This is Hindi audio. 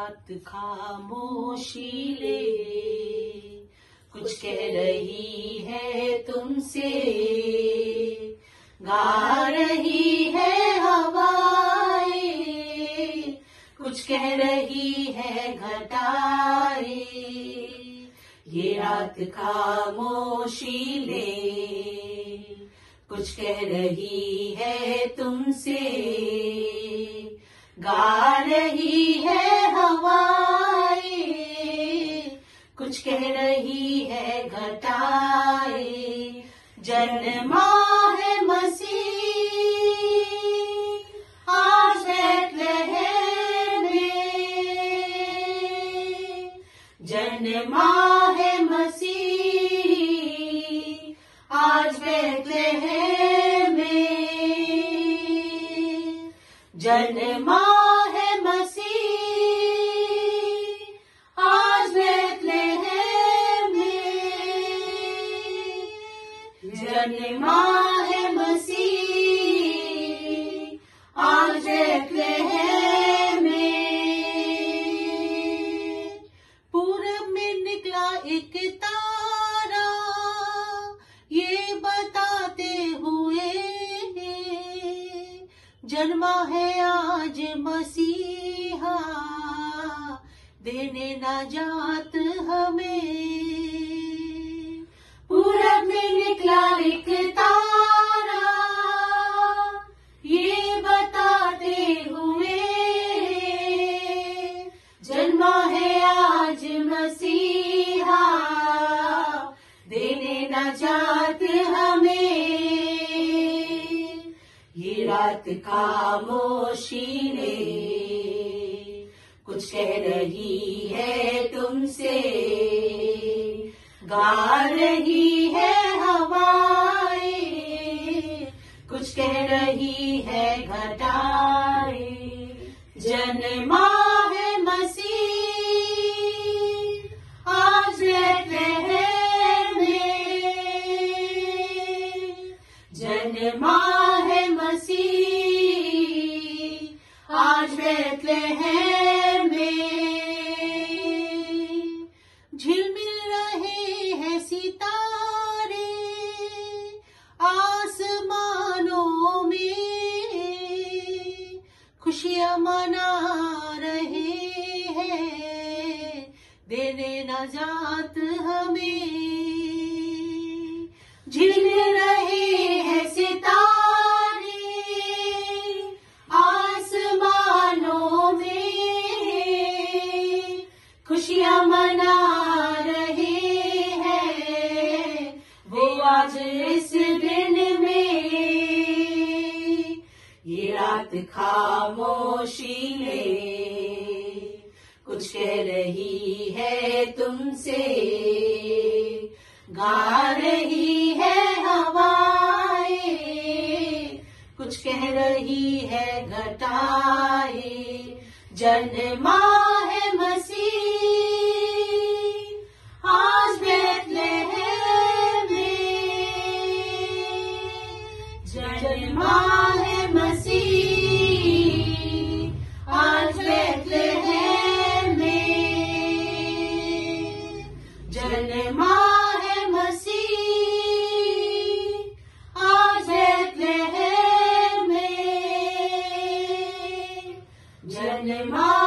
रात खामोशी ले। कुछ कह रही है तुमसे। गा रही है हवाएँ। कुछ कह रही है घटाए। ये रात खामोशी ले। कुछ कह रही है तुमसे। गा रही है कुछ कह रही है, घटाए। जन्मा है मसीह, आज बैतलहम में। जन्मा है मसीह, आज बैतलहम में। जन्मा है आज बैतलहम में निकला एक तारा, ये बताते हुए जन्मा है आज मसीहा, देने नाजात हमें नजात हमें। ये रात खामोशी ने कुछ कह रही है तुमसे। गा रही है हवाएँ। कुछ कह रही है घटाए। जन्मा है मसीह। बैतलहम झिलमिल रहे हैं सितारे में। खुशियाँ मना रहे हैं, देने नजात हमें। झिलमिल रहे हैं सितारे खामोशी में। कुछ कह रही है तुमसे, गा रही है हवाए। कुछ कह रही है घटाए। जन्मा है मसीह, आज बेतलहम में। जन्मा जल माह मसीह आज है में जल माह